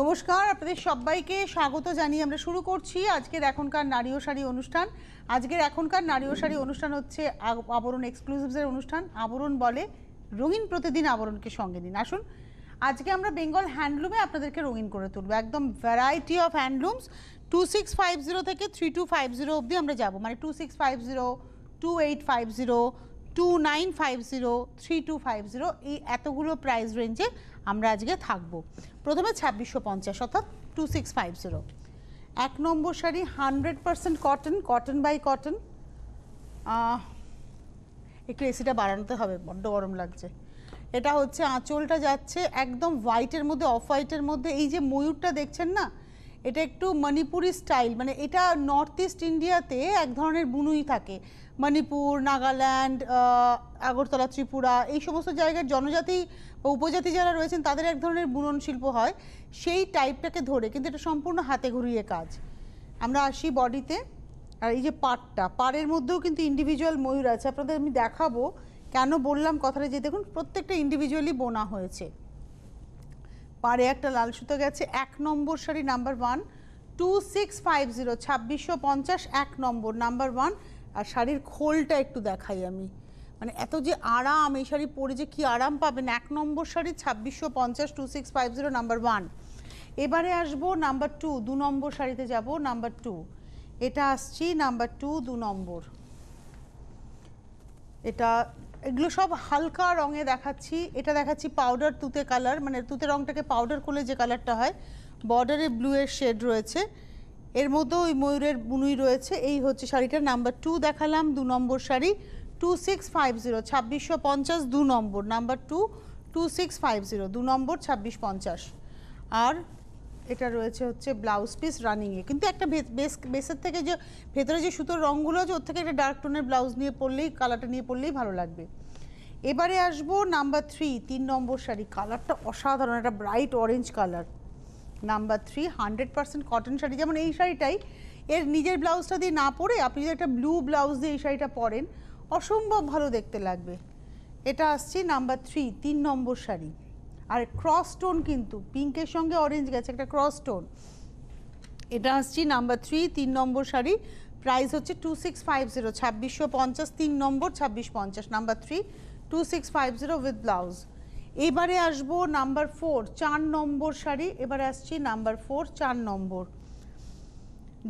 নমস্কার, আপনাদের সবাইকে স্বাগত জানিয়ে আমরা শুরু করছি আজকের এখনকার নারী ও শাড়ি অনুষ্ঠান। আজকের এখনকার নারী ও শাড়ি অনুষ্ঠান হচ্ছে আবরণ এক্সক্লুসিভসের অনুষ্ঠান। আবরণ বলে রঙিন প্রতিদিন আবরণকে সঙ্গে নিন। আসুন, আজকে আমরা বেঙ্গল হ্যান্ডলুমে আপনাদেরকে রঙিন করে তুলবো। একদম variety of handlooms two six five zero থেকে থ্রি টু ফাইভ জিরো অবধি আমরা যাব। মানে two six five zero two eight five zero two nine five zero three two five zero এই এতগুলো প্রাইস রেঞ্জে আমরা আজকে থাকব। প্রথমে ছাব্বিশশো পঞ্চাশ, অর্থাৎ টু সিক্স ফাইভ জিরো এক নম্বর sari hundred percent cotton cotton by cotton একটু এসিটা বাড়ানোতে হবে, বড্ড গরম লাগছে। এটা হচ্ছে আঁচলটা যাচ্ছে একদম হোয়াইটের মধ্যে অফ হোয়াইটের মধ্যে। এই যে ময়ূরটা দেখছেন না, এটা একটু মণিপুরি স্টাইল মানে এটা নর্থ ইস্ট ইন্ডিয়াতে এক ধরনের বুনুই থাকে। মণিপুর, নাগাল্যান্ড আগরতলা, ত্রিপুরা, এই সমস্ত জায়গার জনজাতি বা উপজাতি যারা রয়েছেন, তাদের এক ধরনের বুনন শিল্প হয়। সেই টাইপটাকে ধরে কিন্তু এটা সম্পূর্ণ হাতে ঘুরিয়ে কাজ। আমরা আসি বডিতে, আর এই যে পাড়টা, পাড়ের মধ্যেও কিন্তু ইন্ডিভিজুয়াল ময়ূর আছে। আপনাদের আমি দেখাবো কেন বললাম কথাটা যে দেখুন, প্রত্যেকটা ইন্ডিভিজুয়ালি বোনা হয়েছে। পাড়ে একটা লাল সুতো গেছে, এক নম্বর sari number one two six five zero ছাব্বিশশো পঞ্চাশ, এক নম্বর নাম্বার ওয়ান আর শাড়ির খোলটা একটু দেখাই আমি। মানে এত যে আরাম, এই শাড়ি পরে যে কি আরাম পাবেন, এক নম্বর শাড়ি ছাব্বিশশো পঞ্চাশ two six five zero number one. এবারে আসব নাম্বার টু, দু নম্বর শাড়িতে যাব নাম্বার টু। এটা আসছি নাম্বার টু, দু নম্বর। এটা, এগুলো সব হালকা রঙে দেখাচ্ছি। এটা দেখাচ্ছি পাউডার তুতে কালার মানে তুতে রঙটাকে পাউডার করলে যে কালারটা হয় বর্ডারে ব্লু এর শেড রয়েছে। এর মধ্যে ওই ময়ূরের বুনুই রয়েছে। এই হচ্ছে শাড়িটার নাম্বার টু দেখালাম, দু নম্বর শাড়ি টু সিক্স ফাইভ জিরো ছাব্বিশশো পঞ্চাশ, দু নম্বর number two two six five zero দু নম্বর ছাব্বিশ পঞ্চাশ। আর এটা রয়েছে হচ্ছে ব্লাউজ পিস রানিংয়ে কিন্তু একটা বেস বেসের থেকে যে ভেতরে যে সুতোর রঙগুলো আছে, ওর থেকে একটা ডার্ক টোনের ব্লাউজ নিয়ে পরলেই কালারটা নিয়ে পরলেই ভালো লাগবে। এবারে আসব নাম্বার থ্রি তিন নম্বর শাড়ি। কালারটা অসাধারণ, একটা bright orange colour number three hundred percent cotton sari, যেমন এই শাড়িটাই, এর নিজের ব্লাউজটা দিয়ে না পরে আপনি যদি একটা ব্লু ব্লাউজ দিয়ে এই শাড়িটা পরেন, অসম্ভব ভালো দেখতে লাগবে। এটা আসছে নাম্বার থ্রি তিন নম্বর শাড়ি। আর ক্রস টোন কিন্তু পিঙ্কের সঙ্গে অরেঞ্জ গেছে, একটা ক্রস টোন এটা আসছি নাম্বার থ্রি তিন নম্বর শাড়ি প্রাইস হচ্ছে টু সিক্স ফাইভ জিরো ছাব্বিশশো পঞ্চাশ, তিন নম্বর, ছাব্বিশ পঞ্চাশ। Number three two six five zero with blouse এবারে আসব নাম্বার ফোর, চার নম্বর শাড়ি। এবারে আসছি নাম্বার ফোর, চার নম্বর।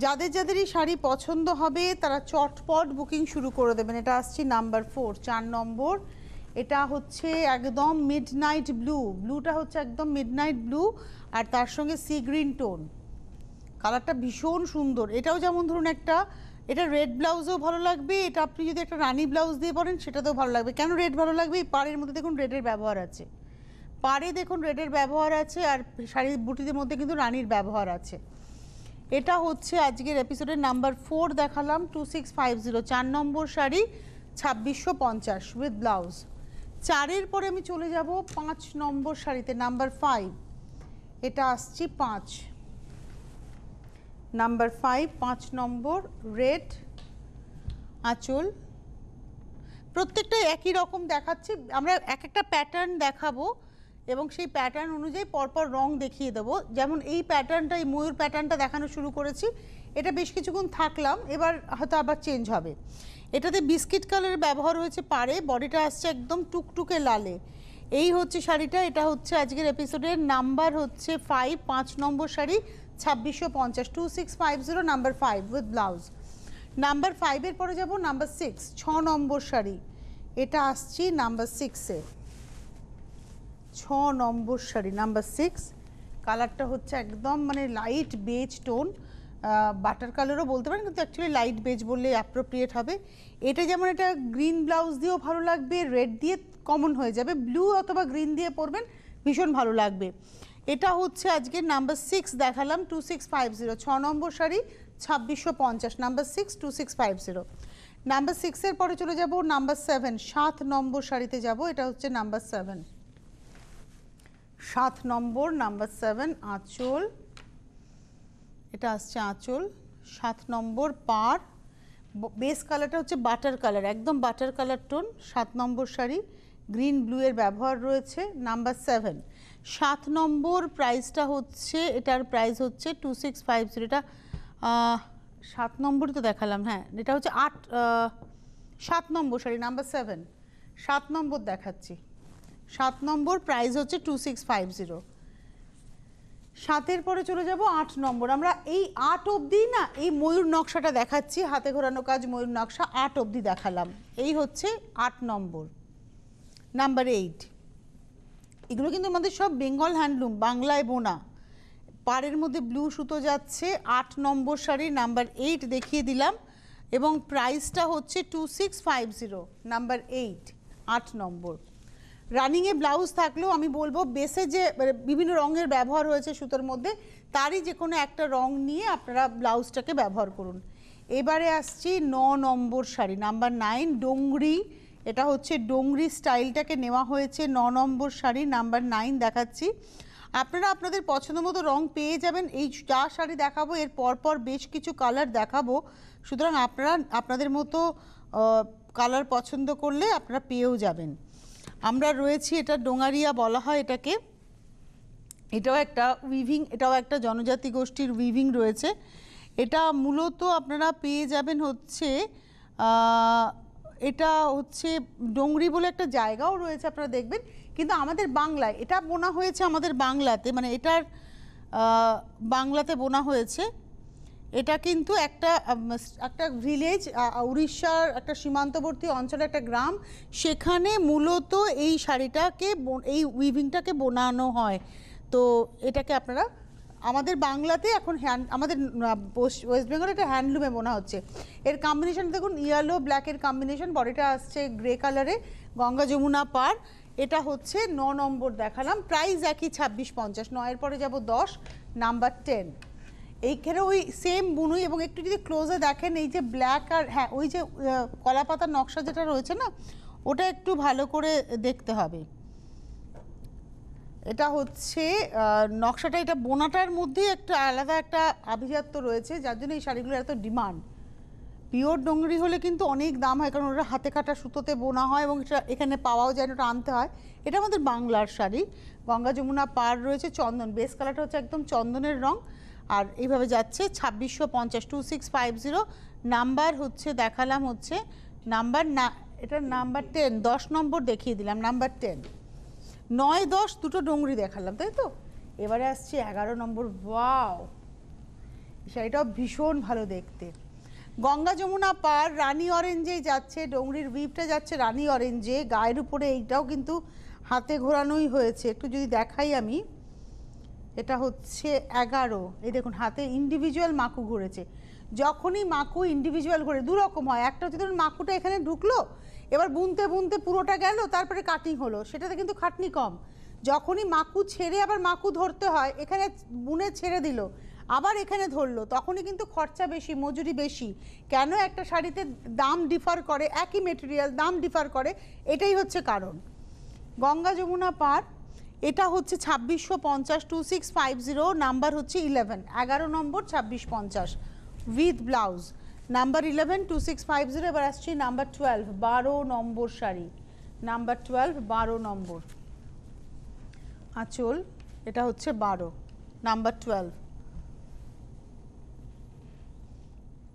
যাদের যাদেরই শাড়ি পছন্দ হবে, তারা চটপট বুকিং শুরু করে দেবেন। এটা আসছি নাম্বার ফোর, চার নম্বর। এটা হচ্ছে একদম মিড নাইট ব্লু ব্লুটা হচ্ছে একদম মিড নাইট ব্লু আর তার সঙ্গে সি গ্রিন টোন কালারটা ভীষণ সুন্দর। এটাও যেমন ধরুন একটা এটা রেড ব্লাউজও ভালো লাগবে, এটা আপনি যদি একটা রানি ব্লাউজ দিয়ে পরেন সেটাতেও ভালো লাগবে। কেন রেড ভালো লাগবে? পাড়ের মধ্যে দেখুন রেডের ব্যবহার আছে। পাড়ে দেখুন রেডের ব্যবহার আছে আর শাড়ির বুটিদের মধ্যে কিন্তু রানির ব্যবহার আছে। এটা হচ্ছে আজকের এপিসোডের নাম্বার ফোর দেখালাম টু সিক্স ফাইভ জিরো চার নম্বর শাড়ি, ছাব্বিশশো পঞ্চাশ উইথ ব্লাউজ চারের পরে আমি চলে যাব পাঁচ নম্বর শাড়িতে নাম্বার ফাইভ এটা আসছি পাঁচ। নাম্বার ফাইভ পাঁচ নম্বর রেড আঁচল। প্রত্যেকটা একই রকম দেখাচ্ছি। আমরা এক একটা প্যাটার্ন দেখাবো এবং সেই প্যাটার্ন অনুযায়ী পরপর রং দেখিয়ে দেবো। যেমন এই প্যাটার্নটা এই ময়ূর প্যাটার্নটা দেখানো শুরু করেছি। এটা বেশ কিছুক্ষণ থাকলাম, এবার হয়তো আবার চেঞ্জ হবে। এটাতে বিস্কিট কালারের ব্যবহার হয়েছে পারে বডিটা আসছে একদম টুকটুকে লালে। এই হচ্ছে শাড়িটা, এটা হচ্ছে আজকের এপিসোডের নাম্বার হচ্ছে ফাইভ পাঁচ নম্বর শাড়ি ছাব্বিশশো পঞ্চাশ two six five zero number five with blouse number ফাইভের পরে যাব নাম্বার সিক্স ছ নম্বর শাড়ি। এটা আসছি নাম্বার সিক্সে ছ নম্বর শাড়ি নাম্বার সিক্স কালারটা হচ্ছে একদম মানে লাইট বেজ টোন বাটার কালারও বলতে পারেন, কিন্তু অ্যাকচুয়ালি লাইট বেজ বললে অ্যাপ্রোপ্রিয়েট হবে। এটা যেমন এটা গ্রিন ব্লাউজ দিয়েও ভালো লাগবে রেড দিয়ে কমন হয়ে যাবে। ব্লু অথবা গ্রিন দিয়ে পরবেন, ভীষণ ভালো লাগবে। এটা হচ্ছে আজকের নাম্বার সিক্স দেখালাম টু সিক্স ফাইভ জিরো ছ নম্বর শাড়ি ছাব্বিশশো পঞ্চাশ। Number six two six five zero number সিক্সের পরে চলে যাব নাম্বার সেভেন সাত নম্বর শাড়িতে যাব, এটা হচ্ছে নাম্বার সেভেন সাত নম্বর নাম্বার সেভেন আঁচল। এটা আসছে আঁচল। সাত নম্বর পার। বেস কালারটা হচ্ছে বাটার কালার একদম বাটার কালার টোন সাত নম্বর শাড়ি গ্রিন ব্লু এর ব্যবহার রয়েছে। নাম্বার সেভেন সাত নম্বর প্রাইসটা হচ্ছে, এটার প্রাইস হচ্ছে টু সিক্স ফাইভ জিরো এটা সাত নম্বরই তো দেখালাম হ্যাঁ। এটা হচ্ছে আট সাত নম্বর সরি নাম্বার সেভেন সাত নম্বর দেখাচ্ছি। সাত নম্বর প্রাইস হচ্ছে টু সিক্স ফাইভ জিরো সাতের পরে চলে যাব আট নম্বর। আমরা এই আট অবধি না, এই ময়ূর নকশাটা দেখাচ্ছি, হাতে ঘোরানো কাজ, ময়ূর নকশা, আট অবধি দেখালাম। এই হচ্ছে আট নম্বর। নাম্বার এইট এগুলো কিন্তু আমাদের সব বেঙ্গল হ্যান্ডলুম, বাংলায় বোনা। পাড়ের মধ্যে ব্লু সুতো যাচ্ছে, আট নম্বর শাড়ি নাম্বার এইট দেখিয়ে দিলাম, এবং প্রাইসটা হচ্ছে two six five zero, number eight, আট নম্বর। রানিংয়ে ব্লাউজ থাকলেও আমি বলব, বেসে যে মানে বিভিন্ন রঙের ব্যবহার হয়েছে সুতোর মধ্যে, তারই যে কোনো একটা রং নিয়ে আপনারা ব্লাউজটাকে ব্যবহার করুন। এবারে আসছি ন নম্বর শাড়ি, নাম্বার নাইন, ডোংরি এটা হচ্ছে ডোংরি স্টাইলটাকে নেওয়া হয়েছে, ন নম্বর শাড়ি, নাম্বার নাইন দেখাচ্ছি। আপনারা আপনাদের পছন্দ মতো রং পেয়ে যাবেন। এই যা শাড়ি দেখাবো, এর পরপর বেশ কিছু কালার দেখাবো। সুতরাং আপনারা আপনাদের মতো কালার পছন্দ করলে আপনারা পেয়েও যাবেন। আমরা রয়েছি, এটা ডোঙারিয়া বলা হয় এটাকে। এটাও একটা উইভিং এটাও একটা জনজাতি গোষ্ঠীর উইভিং রয়েছে। এটা মূলত আপনারা পেয়ে যাবেন হচ্ছে এটা হচ্ছে ডোংরি বলে একটা জায়গাও রয়েছে, আপনারা দেখবেন। কিন্তু আমাদের বাংলায়, এটা বোনা হয়েছে আমাদের বাংলাতে মানে এটার বাংলাতে বোনা হয়েছে। এটা কিন্তু একটা একটা ভিলেজ উড়িষ্যার একটা সীমান্তবর্তী অঞ্চলে একটা গ্রাম, সেখানে মূলত এই শাড়িটাকে এই উইভিংটাকে বোনানো হয়। তো এটাকে আপনারা আমাদের বাংলাতে এখন হ্যান্ড আমাদের ওয়েস্ট বেঙ্গলে এটা হ্যান্ডলুমে বোনা হচ্ছে। এর কম্বিনেশন দেখুন ইয়েলো ব্ল্যাকের কম্বিনেশন বডিটা আসছে গ্রে কালারে গঙ্গা যমুনা পার। এটা হচ্ছে ন নম্বর দেখালাম প্রাইস একই ছাব্বিশ পঞ্চাশ নয়ের পরে যাব দশ নাম্বার টেন এইখানে ওই সেম বুনুই, এবং একটু যদি ক্লোজে দেখেন, এই যে ব্ল্যাক আর হ্যাঁ ওই যে কলা পাতার নকশা যেটা রয়েছে না, ওটা একটু ভালো করে দেখতে হবে। এটা হচ্ছে নকশাটা, এটা বোনাটার মধ্যে একটা আলাদা একটা আভিজাত্য রয়েছে, যার জন্য এই শাড়িগুলোর এত ডিমান্ড। পিওর ডোংরি হলে কিন্তু অনেক দাম হয়, কারণ ওটা হাতে কাটা সুতোতে বোনা হয় এবং এটা এখানে পাওয়াও যায় ওটা আনতে হয়। এটা আমাদের বাংলার শাড়ি। গঙ্গা যমুনা পার রয়েছে চন্দন। বেস কালারটা হচ্ছে একদম চন্দনের রং। আর এইভাবে যাচ্ছে, ছাব্বিশশো পঞ্চাশ, two six five zero. Number হচ্ছে, দেখালাম হচ্ছে, নাম্বার না, এটার নাম্বার টেন, দশ নম্বর দেখিয়ে দিলাম, নাম্বার টেন। নয় দশ দুটো ডোংরি দেখালাম, তাই তো? এবারে আসছে এগারো নম্বর, ওয়াও! শাড়িটাও ভীষণ ভালো দেখতে। গঙ্গা যমুনা পার, রানী অরেঞ্জেই যাচ্ছে, ডোংরির উইপটা যাচ্ছে রানী অরেঞ্জে, গায়ের উপরে এইটাও কিন্তু হাতে ঘোরানোই হয়েছে। একটু যদি দেখাই আমি, এটা হচ্ছে এগারো। এই দেখুন, হাতে ইন্ডিভিজুয়াল মাকু ঘুরেছে। যখনই মাকু ইন্ডিভিজুয়াল ঘুরে দু রকম হয়। একটা হচ্ছে, ধরুন মাকুটা এখানে ঢুকলো এবার বুনতে বুনতে পুরোটা গেল, তারপরে কাটিং হলো। সেটাতে কিন্তু খাটনি কম। যখনই মাকু ছেড়ে আবার মাকু ধরতে হয়, এখানে বুনে ছেড়ে দিল, আবার এখানে ধরলো, তখনই কিন্তু খরচা বেশি, মজুরি বেশি। কেন একটা শাড়িতে দাম ডিফার করে, একই মেটেরিয়াল দাম ডিফার করে, এটাই হচ্ছে কারণ। গঙ্গা যমুনা পার, এটা হচ্ছে ছাব্বিশশো পঞ্চাশ two six five zero number হচ্ছে ইলেভেন এগারো নম্বর, ছাব্বিশ পঞ্চাশ with blouse number eleven two six five zero এবার আসছি নাম্বার টুয়েলভ বারো নম্বর শাড়ি। নাম্বার টুয়েলভ বারো নম্বর। আঁচল, এটা হচ্ছে বারো। নাম্বার টুয়েলভ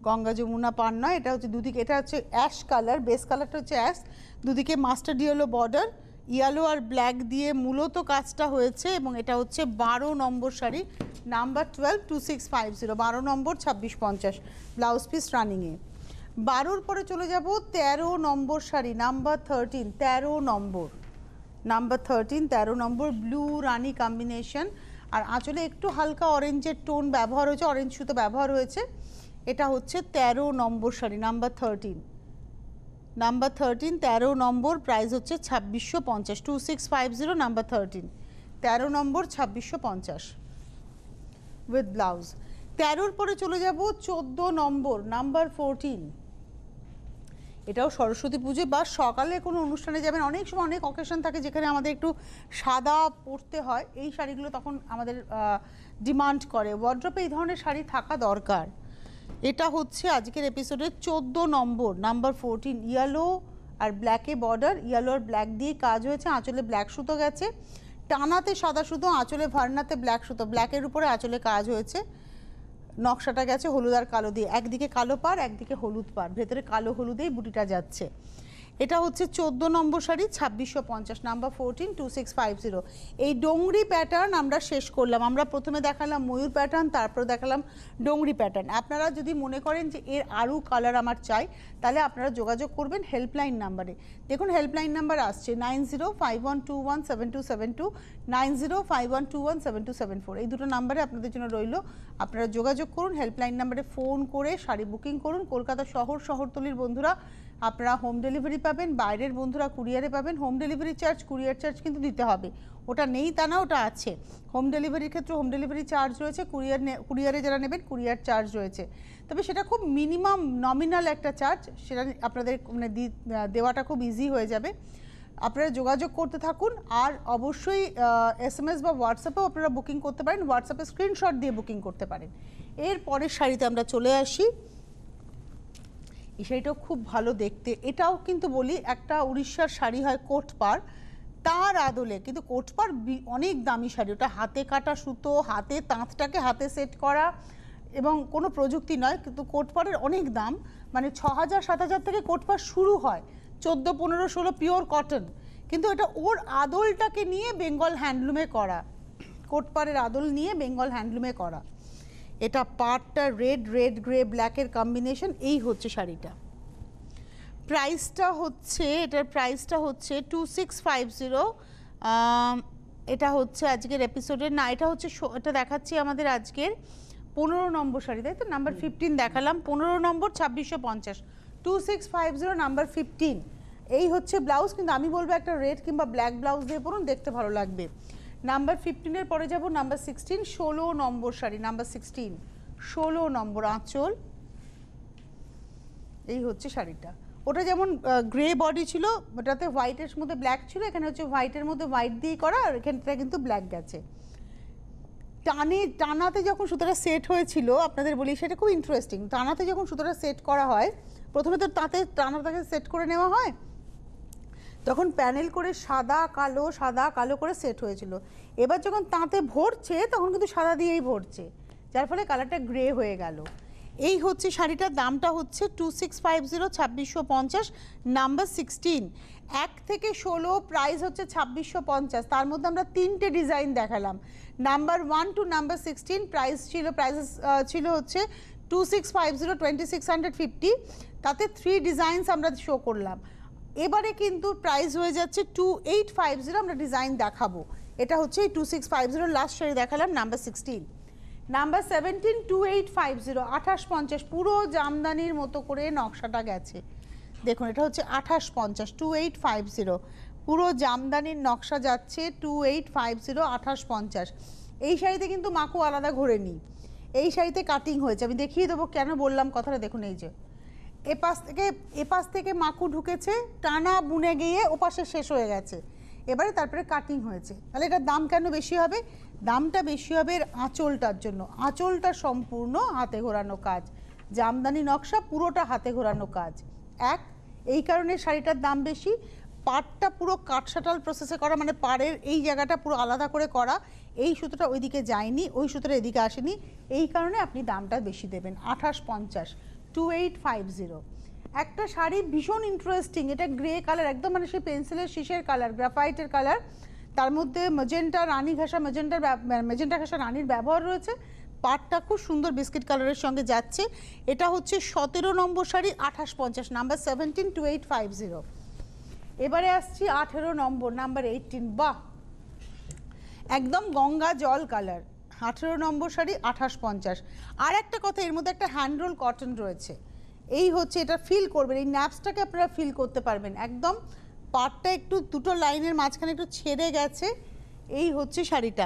গঙ্গা যমুনা পান নয় এটা হচ্ছে দুদিকে, এটা হচ্ছে অ্যাশ কালার বেস কালারটা হচ্ছে অ্যাশ দুদিকে মাস্টার ইয়েলো বর্ডার ইয়েলো আর ব্ল্যাক দিয়ে মূলত কাজটা হয়েছে এবং এটা হচ্ছে বারো নম্বর sari number twelve two six five zero বারো নম্বর ছাব্বিশ পঞ্চাশ ব্লাউজ পিস রানিংয়ে বারোর পরে চলে যাব তেরো নম্বর শাড়ি নাম্বার থার্টিন তেরো নম্বর নাম্বার থার্টিন তেরো নম্বর ব্লু রানি কম্বিনেশন আর আঁচলে একটু হালকা অরেঞ্জের টোন ব্যবহার হয়েছে অরেঞ্জ সুতো ব্যবহার হয়েছে। এটা হচ্ছে তেরো নম্বর sari number thirteen number thirteen তেরো নম্বর প্রাইস হচ্ছে ছাব্বিশশো পঞ্চাশ two six five zero number thirteen তেরো নম্বর, ছাব্বিশশো পঞ্চাশ। উইথ ব্লাউজ তেরোর পরে চলে যাব চোদ্দ নম্বর নাম্বার ফোরটিন এটাও সরস্বতী পুজো বা সকালে কোনো অনুষ্ঠানে যাবেন, অনেক সময় অনেক অকেশন থাকে যেখানে আমাদের একটু সাদা পরতে হয়, এই শাড়িগুলো তখন আমাদের ডিমান্ড করে। ওয়ার্ড্রপে এই ধরনের শাড়ি থাকা দরকার। এটা হচ্ছে আজকের এপিসোডের চোদ্দ নম্বর নাম্বার ফোরটিন ইয়েলো আর ব্ল্যাকে বর্ডার ইয়েলো আর ব্ল্যাক দিয়ে কাজ হয়েছে, আঁচলে ব্ল্যাক সুতো গেছে। টানাতে সাদা সুতো, আঁচলে ভার্নাতে ব্ল্যাক সুতো। ব্ল্যাকের উপরে আঁচলে কাজ হয়েছে। নকশাটা গেছে হলুদ আর কালো দিয়ে। একদিকে কালো পার একদিকে হলুদ পার ভেতরে কালো হলুদেই বুটিটা যাচ্ছে। এটা হচ্ছে চোদ্দ নম্বর শাড়ি ছাব্বিশশো পঞ্চাশ, number fourteen two six five zero এই ডোংরি প্যাটার্ন আমরা শেষ করলাম। আমরা প্রথমে দেখালাম ময়ূর প্যাটার্ন তারপর দেখালাম ডোংরি প্যাটার্ন আপনারা যদি মনে করেন যে এর আরও কালার আমার চাই, তাহলে আপনারা যোগাযোগ করবেন হেল্পলাইন নাম্বারে দেখুন হেল্পলাইন নাম্বার আসছে nine zero five one two one seven two seven two nine zero five one two one seven two seven four এই দুটো নাম্বারে আপনাদের জন্য রইল। আপনারা যোগাযোগ করুন হেল্পলাইন নাম্বারে ফোন করে শাড়ি বুকিং করুন। কলকাতা শহর, শহরতলির বন্ধুরা আপনারা হোম ডেলিভারি পাবেন, বাইরের বন্ধুরা কুরিয়ারে পাবেন home delivery charge courier charge কিন্তু দিতে হবে। ওটা নেই তা না, ওটা আছে। হোম ডেলিভারির ক্ষেত্রে হোম ডেলিভারি চার্জ রয়েছে কুরিয়ার কুরিয়ারে যারা নেবেন কুরিয়ার চার্জ রয়েছে। তবে সেটা খুব মিনিমাম নমিনাল একটা চার্জ সেটা আপনাদের মানে দেওয়াটা খুব ইজি হয়ে যাবে। আপনারা যোগাযোগ করতে থাকুন, আর অবশ্যই এস এম এস বা হোয়াটসঅ্যাপেও আপনারা বুকিং করতে পারেন। হোয়াটসঅ্যাপে স্ক্রিনশট দিয়ে বুকিং করতে পারেন। এর পরের শাড়িতে আমরা চলে আসি। এই শাড়িটাও খুব ভালো দেখতে। এটাও কিন্তু বলি একটা উড়িষ্যার শাড়ি হয় কোটপার তার আদলে কিন্তু কোটপার অনেক দামি শাড়ি। ওটা হাতে কাটা সুতো, হাতে তাঁতটাকে হাতে সেট করা এবং কোনো প্রযুক্তি নয়, কিন্তু কোটপাড়ের অনেক দাম। মানে ছ হাজার, সাত হাজার থেকে কোটপার শুরু হয়। চোদ্দ, পনেরো, ষোলো পিওর কটন। কিন্তু এটা ওর আদলটাকে নিয়ে বেঙ্গল হ্যান্ডলুমে করা। কোটপাড়ের আদল নিয়ে বেঙ্গল হ্যান্ডলুমে করা। এটা পাটটা রেড রেড, গ্রে ব্ল্যাকের কম্বিনেশন এই হচ্ছে শাড়িটা। প্রাইসটা হচ্ছে, এটার প্রাইসটা হচ্ছে টু সিক্স ফাইভ জিরো এটা হচ্ছে আজকের এপিসোডের না, এটা হচ্ছে এটা দেখাচ্ছি আমাদের আজকের পনেরো নম্বর শাড়ি, তাই তো? নাম্বার ফিফটিন দেখালাম, পনেরো নম্বর, ছাব্বিশশো পঞ্চাশ। Two six five zero number fifteen এই হচ্ছে ব্লাউজ, কিন্তু আমি বলব একটা রেড কিংবা ব্ল্যাক ব্লাউজ দিয়ে পরুন, দেখতে ভালো লাগবে। নাম্বার ফিফটিনের পরে যাব নাম্বার সিক্সটিন ষোলো নম্বর শাড়ি নাম্বার সিক্সটিন ষোলো নম্বর আঁচল। এই হচ্ছে শাড়িটা। ওটা যেমন গ্রে বডি ছিল, ওটাতে হোয়াইটের মধ্যে ব্ল্যাক ছিল, এখানে হচ্ছে হোয়াইটের মধ্যে হোয়াইট দিয়ে করা, আর এখানটা কিন্তু ব্ল্যাক গেছে। টানে, টানাতে যখন সুতোটা সেট হয়েছিল, আপনাদের বলি, সেটা খুব ইন্টারেস্টিং টানাতে যখন সুতোটা সেট করা হয়, প্রথমে তো তাতে টানাটাকে সেট করে নেওয়া হয় তখন প্যানেল করে সাদা, কালো সাদা, কালো করে সেট হয়েছিল। এবার যখন তাঁতে ভরছে, তখন কিন্তু সাদা দিয়েই ভরছে। যার ফলে কালারটা গ্রে হয়ে গেল। এই হচ্ছে শাড়িটার দামটা হচ্ছে টু সিক্স ফাইভ জিরো ছাব্বিশশো পঞ্চাশ নাম্বার সিক্সটিন এক থেকে ষোলো প্রাইস হচ্ছে ছাব্বিশশো পঞ্চাশ। তার মধ্যে আমরা তিনটে ডিজাইন দেখালাম। Number one two number sixteen price ছিল প্রাইসেস ছিল হচ্ছে two six five zero twenty six hundred fifty তাতে থ্রি ডিজাইনস আমরা শো করলাম। এবারে কিন্তু প্রাইস হয়ে যাচ্ছে টু এইট ফাইভ জিরো আমরা ডিজাইন দেখাবো। এটা হচ্ছে এই two six five zero last sari দেখালাম number sixteen number seventeen two eight five zero আঠাশ পঞ্চাশ, পুরো জামদানির মতো করে নকশাটা গেছে। দেখুন, এটা হচ্ছে আঠাশ পঞ্চাশ টু এইট ফাইভ জিরো পুরো জামদানির নকশা যাচ্ছে টু এইট ফাইভ জিরো আঠাশ পঞ্চাশ। এই শাড়িতে কিন্তু মাকু আলাদা ঘোরে নি এই শাড়িতে কাটিং হয়েছে। আমি দেখিয়ে দেবো কেন বললাম কথাটা। দেখুন, এই যে এপাশ থেকে এপাশ থেকে মাকু ঢুকেছে, টানা বুনে গিয়ে ওপাশে শেষ হয়ে গেছে। এবারে তারপরে কাটিং হয়েছে। তাহলে এটার দাম কেন বেশি হবে? দামটা বেশি হবে এর আঁচলটার জন্য। আঁচলটা সম্পূর্ণ হাতে ঘোরানো কাজ। জামদানি নকশা পুরোটা হাতে ঘোরানো কাজ। এক, এই কারণে শাড়িটার দাম বেশি। পাটটা পুরো কাঠসাটাল প্রসেসে করা মানে পাড়ের এই জায়গাটা পুরো আলাদা করে করা। এই সুতোটা ওইদিকে যায়নি, ওই সুতোটা এদিকে আসেনি। এই কারণে আপনি দামটা বেশি দেবেন। আঠাশ পঞ্চাশ। টু এইট ফাইভ জিরো একটা শাড়ি ভীষণ ইন্টারেস্টিং এটা গ্রে কালার একদম মানে সেই পেন্সিলের শীষের কালার গ্রাফাইটের কালার তার মধ্যে মেজেন্টা রানী ঘাসা মেজেন্টার মেজেন্টা ঘাসা রানীর ব্যবহার রয়েছে। পাটটা খুব সুন্দর বিস্কিট কালারের সঙ্গে যাচ্ছে। এটা হচ্ছে সতেরো নম্বর শাড়ি, আঠাশ পঞ্চাশ number seventeen two eight five zero এবারে আসছি আঠেরো নম্বর নাম্বার এইটিন বাহ! একদম গঙ্গা জল কালার আঠেরো নম্বর শাড়ি, আঠাশ পঞ্চাশ। আর একটা কথা, এর মধ্যে একটা হ্যান্ডরোল কটন রয়েছে। এই হচ্ছে, এটা ফিল করবেন, এই ন্যাপসটাকে আপনারা ফিল করতে পারবেন। একদম পাটটা একটু, দুটো লাইনের মাঝখানে একটু ছেড়ে গেছে, এই হচ্ছে শাড়িটা।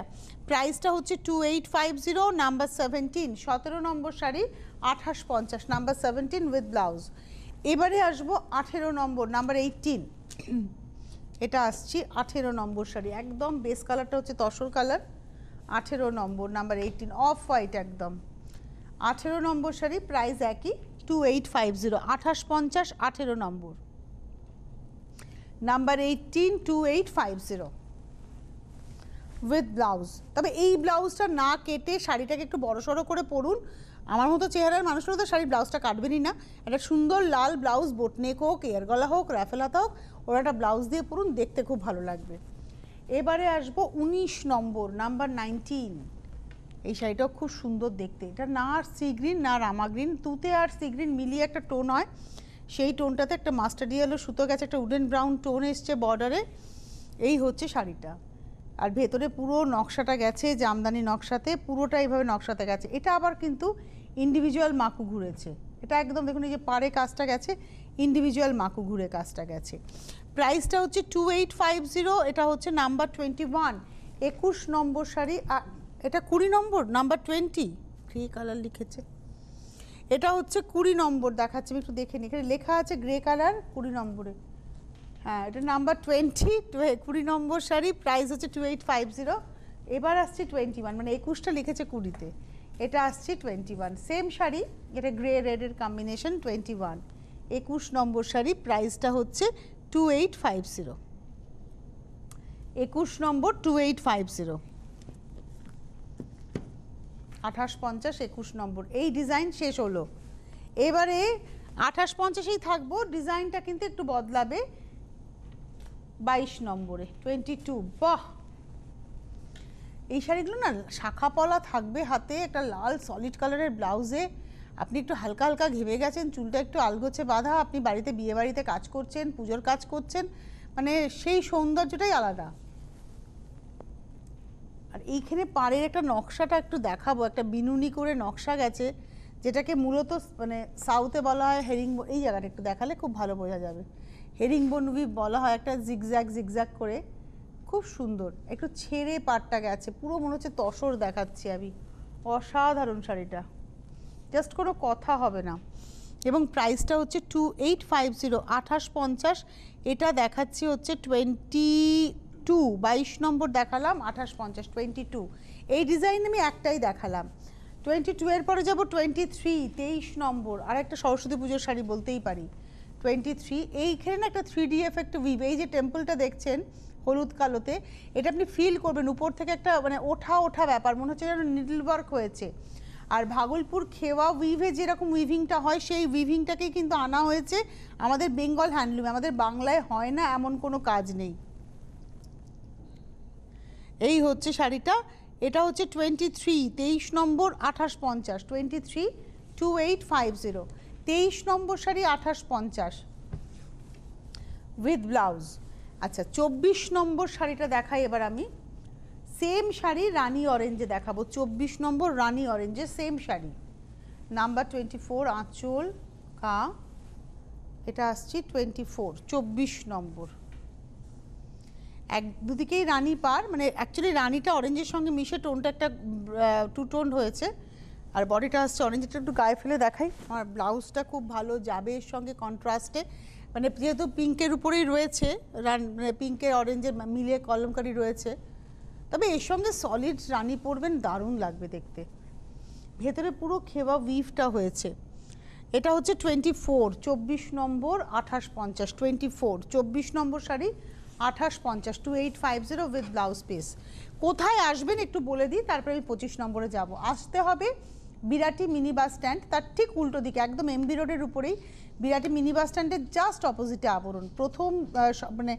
প্রাইসটা হচ্ছে two eight five zero number seventeen সতেরো নম্বর শাড়ি, আঠাশ পঞ্চাশ নাম্বার সেভেন্টিন উইথ ব্লাউজ এবারে আসব আঠেরো নম্বর নাম্বার এইটিন এটা আসছি আঠেরো নম্বর শাড়ি। একদম বেস কালারটা হচ্ছে তসর কালার আঠেরো নম্বর নাম্বার এইটিন অফ হোয়াইট একদম। আঠেরো নম্বর শাড়ি প্রাইস একই টু এইট ফাইভ জিরো আঠাশ পঞ্চাশ, আঠেরো নম্বর। Number eighteen two eight five zero with blouse তবে এই ব্লাউজটা না কেটে শাড়িটাকে একটু বড় সড়ো করে পরুন। আমার মতো চেহারার মানুষরা তো শাড়ির ব্লাউজটা কাটবেনই না। একটা সুন্দর লাল ব্লাউজ বোটনেক হোক এয়ার গলা হোক র্যাফেলাতা হোক, ওরা একটা ব্লাউজ দিয়ে পরুন, দেখতে খুব ভালো লাগবে। এবারে আসব উনিশ নম্বর নাম্বার নাইনটিন এই শাড়িটাও খুব সুন্দর দেখতে। এটা না আর সি গ্রিন না রামা গ্রিন তুতে আর সি গ্রিন মিলিয়ে একটা টোন হয়। সেই টোনটাতে একটা মাস্টার ডিয়ালো সুতো গেছে, একটা উডেন ব্রাউন টোন এসছে বর্ডারে এই হচ্ছে শাড়িটা। আর ভেতরে পুরো নকশাটা গেছে জামদানি নকশাতে, পুরোটা এইভাবে নকশাতে গেছে। এটা আবার কিন্তু ইন্ডিভিজুয়াল মাকু ঘুরেছে। এটা একদম দেখুন, এই যে পারে কাজটা গেছে ইন্ডিভিজুয়াল মাকু ঘুরে কাজটা গেছে। প্রাইসটা হচ্ছে টু এইট ফাইভ জিরো এটা হচ্ছে নাম্বার টোয়েন্টি ওয়ান একুশ নম্বর শাড়ি এটা কুড়ি নম্বর? নাম্বার টোয়েন্টি গ্রে কালার লিখেছে? এটা হচ্ছে কুড়ি নম্বর, দেখাচ্ছে, আমি একটু দেখে নিই। এখানে লেখা আছে গ্রে কালার কুড়ি নম্বরে। হ্যাঁ এটা নাম্বার টোয়েন্টি কুড়ি নম্বর শাড়ি প্রাইস হচ্ছে টু এইট ফাইভ জিরো এবার আসছে টোয়েন্টি ওয়ান মানে একুশটা লিখেছে কুড়িতে। এটা আসছে টোয়েন্টি ওয়ান সেম শাড়ি, এটা গ্রে রেডের কম্বিনেশন টোয়েন্টি ওয়ান একুশ নম্বর শাড়ি প্রাইসটা হচ্ছে টু এইট ফাইভ জিরো একুশ নম্বর টু এইট ফাইভ জিরো আঠাশ পঞ্চাশ, একুশ নম্বর। এই ডিজাইন শেষ হলো। এবারে আঠাশ পঞ্চাশেই থাকব। ডিজাইনটা কিন্তু একটু বদলাবে। বাইশ নম্বরে টোয়েন্টি টু বাহ! এই শাড়িগুলো না শাখা পলা থাকবে হাতে, একটা লাল সলিড কালারের ব্লাউজে আপনি একটু হালকা হালকা ঘেমে গেছেন, চুলটা একটু আলগোছে বাঁধা, আপনি বাড়িতে, বিয়ে বাড়িতে কাজ করছেন, পুজোর কাজ করছেন মানে সেই সৌন্দর্যটাই আলাদা। আর এইখানে পাড়ের একটা নকশাটা একটু দেখাবো, একটা বিনুনি করে নকশা গেছে, যেটাকে মূলত মানে সাউথে বলা হয় হেরিং এই জায়গাটা একটু দেখালে খুব ভালো বোঝা যাবে। হেরিং বনবি বলা হয় একটা জিগজ্যাগ জিগজ্যাগ করে। খুব সুন্দর। একটু ছেড়ে পাটটা গেছে, পুরো মনে হচ্ছে তসর দেখাচ্ছি আমি। অসাধারণ শাড়িটা। জাস্ট কোনো কথা হবে না। এবং প্রাইসটা হচ্ছে টু এইট ফাইভ জিরো আঠাশ পঞ্চাশ। এটা দেখাচ্ছি হচ্ছে টোয়েন্টি টু বাইশ নম্বর দেখালাম, আঠাশ পঞ্চাশ টোয়েন্টি টু এই ডিজাইন আমি একটাই দেখালাম। টোয়েন্টি টু এর পরে যাব টোয়েন্টি থ্রি তেইশ নম্বর। আর একটা সরস্বতী পুজোর শাড়ি বলতেই পারি। টোয়েন্টি থ্রি এইখানে একটা থ্রি ডি এফেক্ট উইভ এই যে টেম্পলটা দেখছেন হলুদ কালোতে, এটা আপনি ফিল করবেন। উপর থেকে একটা মানে ওঠা ওঠা ব্যাপার, মনে হচ্ছে যেন নিডল ওয়ার্ক হয়েছে। আর ভাগলপুর খেওয়া উইভে যেরকম উইভিংটা হয়, সেই উইভিংটাকেই কিন্তু আনা হয়েছে আমাদের বেঙ্গল হ্যান্ডলুমে আমাদের বাংলায় হয় না এমন কোনো কাজ নেই। এই হচ্ছে শাড়িটা। এটা হচ্ছে টোয়েন্টি থ্রি তেইশ নম্বর, আঠাশ পঞ্চাশ। Twenty three two eight five zero তেইশ নম্বর শাড়ি, আঠাশ পঞ্চাশ। উইথ ব্লাউজ আচ্ছা চব্বিশ নম্বর শাড়িটা দেখাই এবার আমি। সেম শাড়ি, রানি অরেঞ্জে দেখাবো। চব্বিশ নম্বর রানি অরেঞ্জে সেম শাড়ি। নাম্বার টোয়েন্টি ফোর আঁচল, কা। এটা আসছি টোয়েন্টি ফোর চব্বিশ নম্বর। এক, দুদিকেই রানি পার মানে অ্যাকচুয়ালি রানিটা অরেঞ্জের সঙ্গে মিশে টোনটা একটা টু টোন হয়েছে। আর বডিটা আসছে অরেঞ্জটা একটু গায়ে ফেলে দেখাই। আমার ব্লাউজটা খুব ভালো, যাবে এর সঙ্গে কন্ট্রাস্টে মানে যেহেতু পিঙ্কের উপরেই রয়েছে, রান- মানে পিঙ্কের অরেঞ্জের মিলিয়ে কলমকারি রয়েছে, তবে এর সঙ্গে সলিড রানী পরবেন দারুণ লাগবে দেখতে। ভেতরে পুরো খেবা উইভটা হয়েছে। এটা হচ্ছে টোয়েন্টি ফোর চব্বিশ নম্বর, আঠাশ পঞ্চাশ টোয়েন্টি ফোর চব্বিশ নম্বর শাড়ি, আঠাশ পঞ্চাশ two eight five zero with blouse piece কোথায় আসবেন একটু বলে দিই, তারপরে আমি পঁচিশ নম্বরে যাব। আসতে হবে বিরাটি মিনি বাস স্ট্যান্ড, তার ঠিক উল্টো দিকে, একদম এমবি রোডের উপরেই। বিরাটি মিনি বাস স্ট্যান্ডের জাস্ট অপোজিটে আবরণ। প্রথম মানে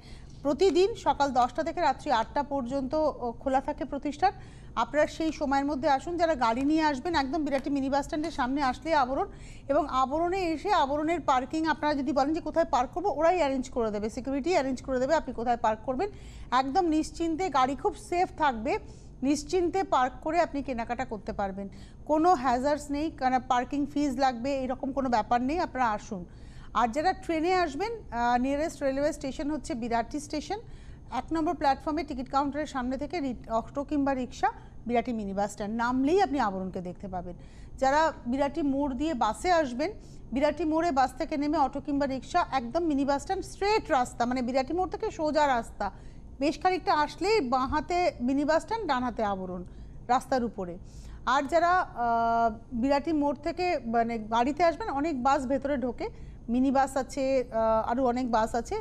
প্রতিদিন সকাল দশটা থেকে রাত্রি আটটা পর্যন্ত খোলা থাকে প্রতিষ্ঠান। আপনারা সেই সময়ের মধ্যে আসুন, যারা গাড়ি নিয়ে আসবেন, একদম বিরাটি মিনি বাস স্ট্যান্ডের সামনে আসলে আবরণ। এবং আবরণে এসে আবরণের পার্কিং আপনারা যদি বলেন যে কোথায় পার্ক করব, ওরাই অ্যারেঞ্জ করে দেবে। সিকিউরিটি অ্যারেঞ্জ করে দেবে, আপনি কোথায় পার্ক করবেন। একদম নিশ্চিন্তে গাড়ি খুব সেফ থাকবে। নিশ্চিন্তে পার্ক করে আপনি কেনাকাটা করতে পারবেন। কোনো হ্যাজার্স নেই, কারণ পার্কিং ফিজ লাগবে, এরকম কোনো ব্যাপার নেই, আপনারা আসুন। আর যারা ট্রেনে আসবেন নিয়ারেস্ট রেলওয়ে স্টেশন হচ্ছে বিরাটি স্টেশন এক নম্বর প্ল্যাটফর্মে টিকিট কাউন্টারের সামনে থেকে অটো কিংবা rickshaw Birati mini bus stand নামলেই আপনি আবরণকে দেখতে পাবেন। যারা বিরাটি মোড় দিয়ে বাসে আসবেন, বিরাটি মোড়ে বাস থেকে নেমে অটো কিংবা রিক্সা একদম মিনি বাস স্ট্যান্ড স্ট্রেট রাস্তা। মানে বিরাটি মোড় থেকে সোজা রাস্তা। বেশ খানিকটা আসলেই বাঁ হাতে মিনি বাস স্ট্যান্ড, ডান হাতে আবরণ রাস্তার উপরে। আর যারা বিরাটি মোড় থেকে মানে গাড়িতে আসবেন, অনেক বাস ভেতরে ঢোকে। মিনি বাস আছে আরও অনেক বাস আছে।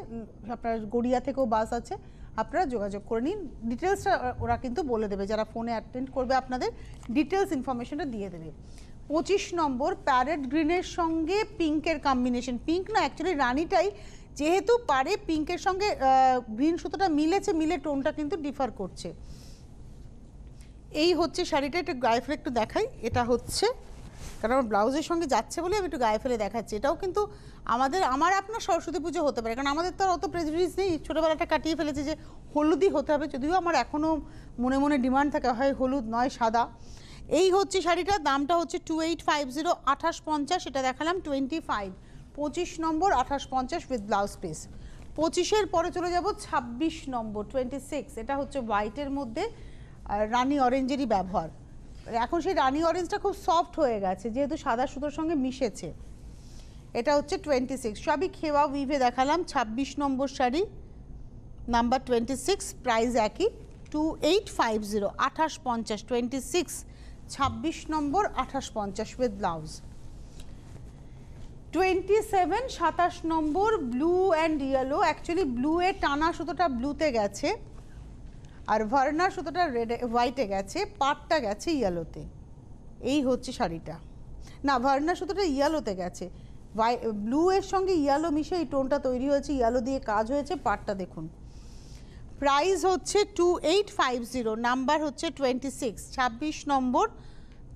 আপনার গড়িয়া থেকেও বাস আছে। আপনারা যোগাযোগ করে নিন। ডিটেলসটা ওরা কিন্তু বলে দেবে। যারা ফোনে অ্যাটেন্ড করবে আপনাদের ডিটেলস ইনফরমেশনটা দিয়ে দেবে। পঁচিশ নম্বর প্যারেট গ্রিনের সঙ্গে পিঙ্কের কম্বিনেশন। পিঙ্ক না, অ্যাকচুয়ালি রানিটাই যেহেতু পারে পিঙ্কের সঙ্গে গ্রিন সুতোটা মিলেছে, মিলে টোনটা কিন্তু ডিফার করছে। এই হচ্ছে শাড়িটা, একটু গায়ে ফেলে একটু দেখাই। এটা হচ্ছে, কারণ আমার ব্লাউজের সঙ্গে যাচ্ছে বলে আমি একটু গায়ে ফেলে দেখাচ্ছি। এটাও কিন্তু আমাদের, আমার আপনার সরস্বতী পুজো হতে পারে, কারণ আমাদের তো আর অত প্রেজুডিস নেই। ছোটোবেলাটা কাটিয়ে ফেলেছে যে হলুদই হতে হবে, যদিও আমার এখনও মনে মনে ডিমান্ড থাকে, হয় হলুদ নয়, সাদা। এই হচ্ছে শাড়িটার দামটা হচ্ছে টু এইট ফাইভ জিরো আঠাশ পঞ্চাশ, এটা দেখালাম টোয়েন্টি ফাইভ পঁচিশ নম্বর, আঠাশ পঞ্চাশ উইথ ব্লাউজ পিস পঁচিশের পরে চলে যাব ছাব্বিশ নম্বর টোয়েন্টি সিক্স এটা হচ্ছে হোয়াইটের মধ্যে রানি অরেঞ্জেরই ব্যবহার। এখন সেই রানি অরেঞ্জটা খুব সফট হয়ে গেছে, যেহেতু সাদা সুতোর সঙ্গে মিশেছে। এটা হচ্ছে টোয়েন্টি সিক্স সবই খেওয়া উইভে দেখালাম, ছাব্বিশ নম্বর sari number twenty six price একই টু এইট ফাইভ জিরো আঠাশ পঞ্চাশ টোয়েন্টি সিক্স ছাব্বিশ নম্বর, আঠাশ পঞ্চাশ উইথ ব্লাউজ টোয়েন্টি সেভেন সাতাশ নম্বর blue and yellow actually blue এর টানা সুতোটা ব্লুতে গেছে আর ভার্নার সুতোটা রেড হোয়াইটে গেছে, পাটটা গেছে ইয়েলোতে এই হচ্ছে শাড়িটা। না ভার্নার সুতোটা ইয়েলোতে গেছে। ব্লু এর সঙ্গে ইয়েলো মিশে এই টোনটা তৈরি হয়েছে ইয়েলো দিয়ে কাজ হয়েছে, পাটটা দেখুন। প্রাইস হচ্ছে two eight five zero number হচ্ছে টোয়েন্টি সিক্স ছাব্বিশ নম্বর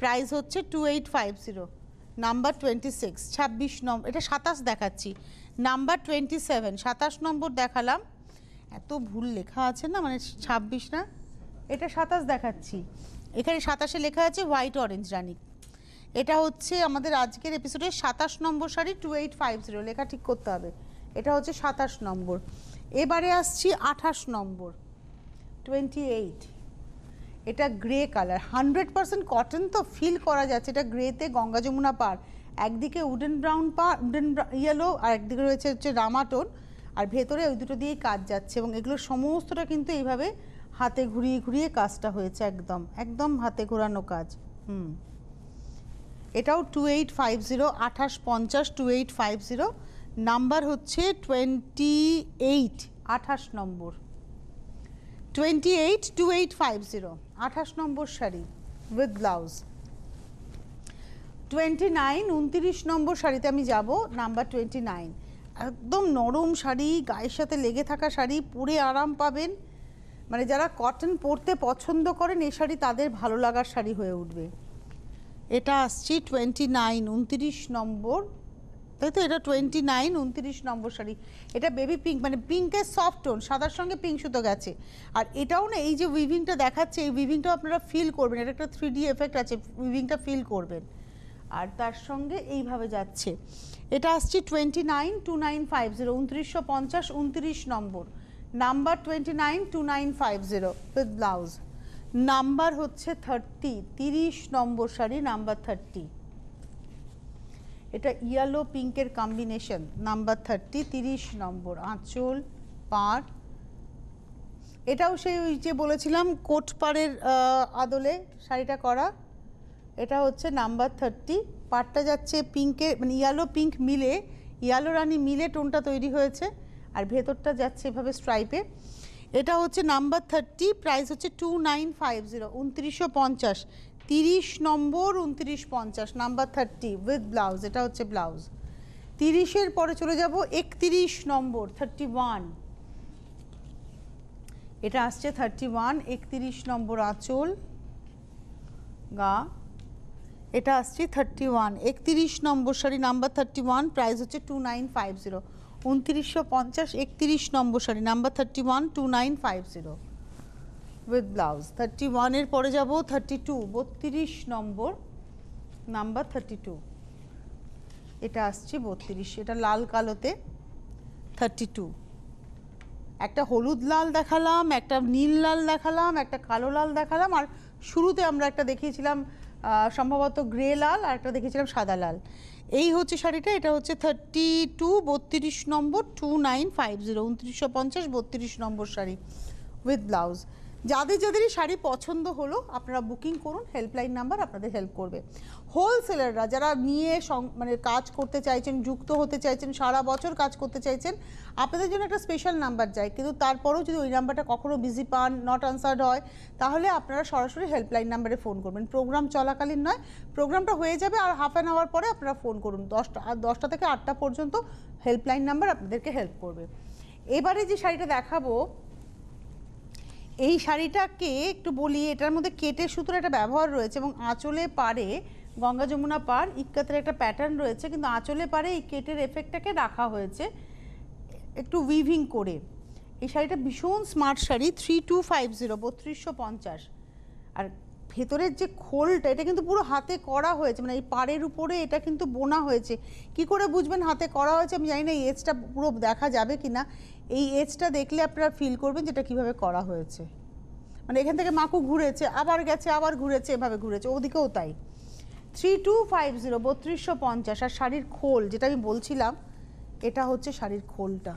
প্রাইস হচ্ছে two eight five zero number twenty six ছাব্বিশ নম্বর এটা সাতাশ দেখাচ্ছি। নাম্বার টোয়েন্টি সেভেন সাতাশ নম্বর দেখালাম। এত ভুল লেখা আছে না মানে ছাব্বিশ না? এটা সাতাশ দেখাচ্ছি। এখানে সাতাশে লেখা আছে হোয়াইট অরেঞ্জ রানি। এটা হচ্ছে আমাদের আজকের এপিসোডের সাতাশ নম্বর শাড়ি টু এইট ফাইভ জিরো লেখা ঠিক করতে হবে। এটা হচ্ছে সাতাশ নম্বর। এবারে আসছি আঠাশ নম্বর টোয়েন্টি এইট এটা grey colour hundred percent cotton তো ফিল করা যাচ্ছে। এটা গ্রেতে গঙ্গা যমুনা পার। একদিকে উডেন ব্রাউন পা উডেন ইয়েলো আর একদিকে রয়েছে হচ্ছে রামাটোন। আর ভেতরে ওই দুটো দিয়েই কাজ যাচ্ছে এবং এগুলো সমস্তটা কিন্তু এইভাবে হাতে ঘুরিয়ে ঘুরিয়ে কাজটা হয়েছে একদম। একদম হাতে ঘোরানো কাজ। হুম। এটাও টু এইট ফাইভ জিরো আঠাশ পঞ্চাশ two eight five zero number হচ্ছে টোয়েন্টি এইট আঠাশ নম্বর। Twenty eight two eight five zero আঠাশ নম্বর sari with blouse twenty nine উনতিরিশ নম্বর শাড়িতে আমি যাব নাম্বার টোয়েন্টি নাইন একদম নরম শাড়ি, গায়ের সাথে লেগে থাকা শাড়ি, পরে আরাম পাবেন। মানে যারা কটন পরতে পছন্দ করেন, এই শাড়ি তাদের ভালো লাগার শাড়ি হয়ে উঠবে। এটা আসছি টোয়েন্টি নাইন উনতিরিশ নম্বর তাই তো? এটা টোয়েন্টি নাইন উনতিরিশ নম্বর শাড়ি। এটা বেবি পিঙ্ক মানে পিঙ্কের সফট টোন সাদার সঙ্গে পিঙ্ক সুতো গেছে। আর এটাও না, এই যে উইভিংটা দেখাচ্ছে, এই উইভিংটাও আপনারা ফিল করবেন। এটা একটা থ্রি ডি এফেক্ট আছে উইভিংটা ফিল করবেন। আর তার সঙ্গে এইভাবে যাচ্ছে। এটা আসছে twenty nine two nine five zero উনত্রিশশো পঞ্চাশ, উনত্রিশ নম্বর। Number twenty nine two nine five zero with blouse number হচ্ছে থার্টি তিরিশ নম্বর শাড়ি নাম্বার থার্টি এটা ইয়েলো পিঙ্কের কম্বিনেশন নাম্বার থার্টি তিরিশ নম্বর, আঁচল, পাড়। এটাও সেই ওই যে বলেছিলাম, কোট পাড়ের আদলে শাড়িটা করা। এটা হচ্ছে নাম্বার থার্টি পাটটা যাচ্ছে পিঙ্কে মানে ইয়েলো পিঙ্ক মিলে ইয়েলো রানি মিলে টোনটা তৈরি হয়েছে, আর ভেতরটা যাচ্ছে এভাবে স্ট্রাইপে এটা হচ্ছে নাম্বার থার্টি প্রাইস হচ্ছে টু নাইন ফাইভ জিরো উনত্রিশশো পঞ্চাশ। তিরিশ নম্বর, উনত্রিশ পঞ্চাশ, নাম্বার থার্টি উইথ ব্লাউজ এটা হচ্ছে ব্লাউজ তিরিশের পরে চলে যাব, একত্রিশ নম্বর থার্টি ওয়ান এটা আসছে থার্টি ওয়ান একত্রিশ নম্বর আঁচল, গা। এটা আসছে থার্টি ওয়ান একত্রিশ নম্বর sari number thirty one price হচ্ছে টু নাইন ফাইভ জিরো উনত্রিশশো পঞ্চাশ, একত্রিশ নম্বর sari number thirty one two nine five zero with blouse thirty ওয়ানের পরে যাব থার্টি টু বত্রিশ নম্বর নাম্বার থার্টি টু এটা আসছে বত্রিশ, এটা লাল কালোতে থার্টি টু একটা হলুদ লাল দেখালাম, একটা নীল লাল দেখালাম, একটা কালো লাল দেখালাম, আর শুরুতে আমরা একটা দেখিয়েছিলাম সম্ভবত গ্রে লাল, আর একটা দেখিয়েছিলাম সাদা লাল। এই হচ্ছে শাড়িটা, এটা হচ্ছে থার্টি টু বত্রিশ নম্বর টু নাইন ফাইভ জিরো উনত্রিশশো পঞ্চাশ, বত্রিশ নম্বর শাড়ি উইথ ব্লাউজ যাদের যাদেরই শাড়ি পছন্দ হলো, আপনারা বুকিং করুন হেল্পলাইন নাম্বার আপনাদের হেল্প করবে। হোলসেলাররা যারা নিয়ে মানে কাজ করতে চাইছেন, যুক্ত হতে চাইছেন, সারা বছর কাজ করতে চাইছেন, আপনাদের জন্য একটা স্পেশাল নাম্বার যায়। কিন্তু তারপরেও যদি ওই নাম্বারটা কখনো বিজি পান নট আনসার্ড হয়, তাহলে আপনারা সরাসরি হেল্পলাইন নাম্বারে ফোন করবেন। প্রোগ্রাম চলাকালীন নয় প্রোগ্রামটা হয়ে যাবে আর হাফ অ্যান আওয়ার পরে আপনারা ফোন করুন। দশটা আর দশটা থেকে আটটা পর্যন্ত হেল্পলাইন নাম্বার আপনাদেরকে হেল্প করবে। এবারে যে শাড়িটা দেখাবো এই শাড়িটাকে একটু বলি, এটার মধ্যে কেটে সুতোর একটা ব্যবহার রয়েছে এবং আঁচলে পারে গঙ্গা যমুনা পার ইক্কাতের একটা প্যাটার্ন রয়েছে, কিন্তু আঁচলে পারে এই কেটের এফেক্টটাকে রাখা হয়েছে একটু উইভিং করে। এই শাড়িটা ভীষণ smart sari three two five zero বত্রিশশো পঞ্চাশ। আর ভেতরের যে খোলটা, এটা কিন্তু পুরো হাতে করা হয়েছে মানে এই পাড়ের উপরে এটা কিন্তু বোনা হয়েছে। কি করে বুঝবেন হাতে করা হয়েছে আমি জানি না, এই এজটা পুরো দেখা যাবে কি না এই এজটা দেখলে আপনারা ফিল করবেন যেটা কীভাবে করা হয়েছে। মানে এখান থেকে মাকু ঘুরেছে, আবার গেছে, আবার ঘুরেছে, এভাবে ঘুরেছে, ওদিকেও তাই। থ্রি টু ফাইভ জিরো বত্রিশশো পঞ্চাশ, আর শাড়ির খোল, যেটা আমি বলছিলাম, এটা হচ্ছে শাড়ির খোলটা।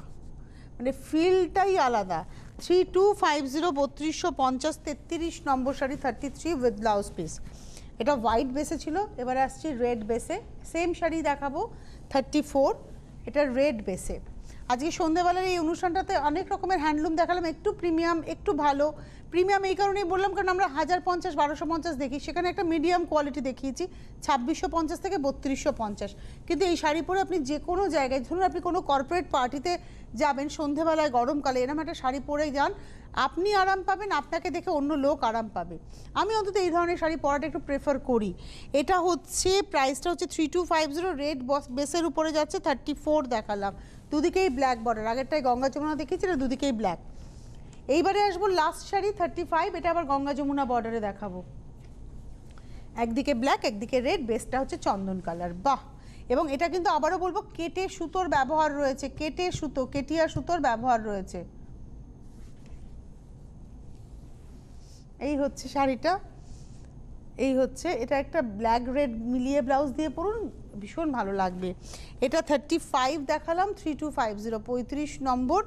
মানে ফিলটাই আলাদা। থ্রি টু ফাইভ জিরো বত্রিশশো পঞ্চাশ, তেত্রিশ নম্বর sari thirty three with blouse piece এটা হোয়াইট বেসে ছিল, এবারে আসছি রেড বেসে সেম শাড়ি দেখাবো থার্টি ফোর এটা রেড বেসে আজকে সন্ধ্যেবেলার এই অনুষ্ঠানটাতে অনেক রকমের হ্যান্ডলুম দেখালাম, একটু প্রিমিয়াম, একটু ভালো। প্রিমিয়াম এই কারণেই বললাম, কারণ আমরা হাজার পঞ্চাশ, বারোশো পঞ্চাশ দেখি। সেখানে একটা মিডিয়াম কোয়ালিটি দেখিয়েছি, ছাব্বিশশো পঞ্চাশ থেকে বত্রিশশো পঞ্চাশ। কিন্তু এই শাড়ি পরে আপনি যে কোনো জায়গায়, ধরুন আপনি কোনো কর্পোরেট পার্টিতে যাবেন, সন্ধ্যেবেলায়, গরমকালে এরকম একটা শাড়ি পরে যান আপনি আরাম পাবেন, আপনাকে দেখে অন্য লোক আরাম পাবে। আমি অন্তত এই ধরনের শাড়ি পরাটা একটু প্রেফার করি। এটা হচ্ছে প্রাইসটা হচ্ছে three two five zero red বস বেসের উপরে যাচ্ছে থার্টি ফোর দেখালাম। দুদিকেই ব্ল্যাক বর্ডার আগেরটাই গঙ্গা যমুনা দেখিয়েছি না, দুদিকেই ব্ল্যাক এইবারে আসব লাস্ট শাড়ি থার্টি ফাইভ এটা আবার গঙ্গা যমুনা বর্ডারে দেখাবো। একদিকে ব্ল্যাক একদিকে রেড বেসটা হচ্ছে চন্দন কালার বাহ! এবং এটা কিন্তু আবারও বলব, কেটে সুতোর ব্যবহার রয়েছে, কেটে সুতো, কেটিয়া সুতোর ব্যবহার রয়েছে। এই হচ্ছে শাড়িটা। এই হচ্ছে, এটা একটা ব্ল্যাক রেড মিলিয়ে ব্লাউজ দিয়ে পরুন, ভীষণ ভালো লাগবে। এটা থার্টি ফাইভ দেখালাম থ্রি টু ফাইভ জিরো পঁয়ত্রিশ নম্বর,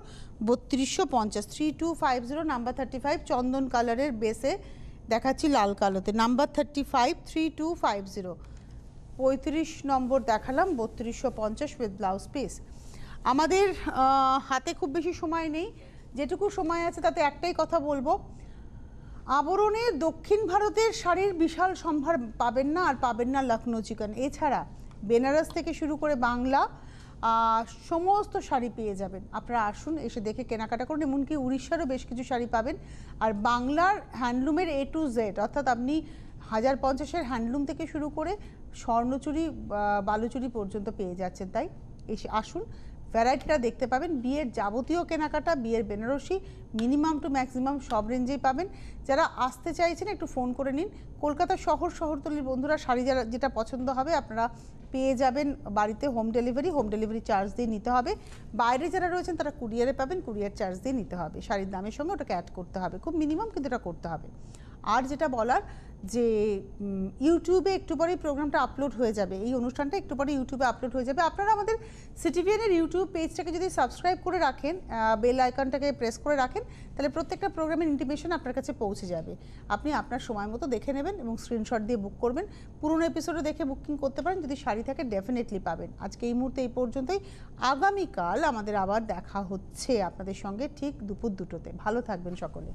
বত্রিশশো পঞ্চাশ three two five zero number thirty five চন্দন কালারের বেসে দেখাচ্ছি লাল কালোতে। Number thirty five three two five zero পঁয়ত্রিশ নম্বর দেখালাম, বত্রিশশো পঞ্চাশ উইথ ব্লাউজ পিস আমাদের হাতে খুব বেশি সময় নেই, যেটুকু সময় আছে তাতে একটাই কথা বলব আবরণে দক্ষিণ ভারতের শাড়ির বিশাল সম্ভার পাবেন না আর পাবেন না লখনৌ চিকেন। এছাড়া বেনারস থেকে শুরু করে বাংলা সমস্ত শাড়ি পেয়ে যাবেন। আপনারা আসুন, এসে দেখে কেনাকাটা করুন। এমনকি উড়িষ্যারও বেশ কিছু শাড়ি পাবেন। আর বাংলার হ্যান্ডলুমের এ টু জেড অর্থাৎ আপনি হাজার পঞ্চাশের হ্যান্ডলুম থেকে শুরু করে স্বর্ণচুরি বালুচুরি পর্যন্ত পেয়ে যাচ্ছেন। তাই এসে আসুন ভ্যারাইটিটা দেখতে পাবেন। বিয়ের যাবতীয় কেনাকাটা, বিয়ের বেনারসি, মিনিমাম টু ম্যাক্সিমাম সব রেঞ্জেই পাবেন। যারা আসতে চাইছেন একটু ফোন করে নিন। কলকাতা শহর, শহরতলির বন্ধুরা শাড়ি যারা, যেটা পছন্দ হবে আপনারা পেয়ে যাবেন বাড়িতে home delivery. Home delivery charge দিয়ে নিতে হবে। বাইরে যারা রয়েছেন তারা কুরিয়ারে পাবেন, কুরিয়ার চার্জ দিয়ে নিতে হবে। শাড়ির দামের সঙ্গে ওটাকে অ্যাড করতে হবে। খুব মিনিমাম কিন্তু এটা করতে হবে। আর যেটা বলার যে ইউটিউবে একটু পরেই প্রোগ্রামটা আপলোড হয়ে যাবে। এই অনুষ্ঠানটা একটু পরে ইউটিউবে আপলোড হয়ে যাবে। আপনারা আমাদের সিটিভিএনের ইউটিউব পেজটাকে যদি সাবস্ক্রাইব করে রাখেন বেল আইকনটাকে প্রেস করে রাখেন, তাহলে প্রত্যেকটা প্রোগ্রামের ইন্টিমেশন আপনার কাছে পৌঁছে যাবে। আপনি আপনার সময় মতো দেখে নেবেন এবং স্ক্রিনশট দিয়ে বুক করবেন। পুরনো এপিসোডও দেখে বুকিং করতে পারেন, যদি শাড়ি থাকে ডেফিনেটলি পাবেন। আজকে এই মুহূর্তে এই পর্যন্তই। আগামীকাল আমাদের আবার দেখা হচ্ছে আপনাদের সঙ্গে ঠিক দুপুর দুটোতে। ভালো থাকবেন সকলে।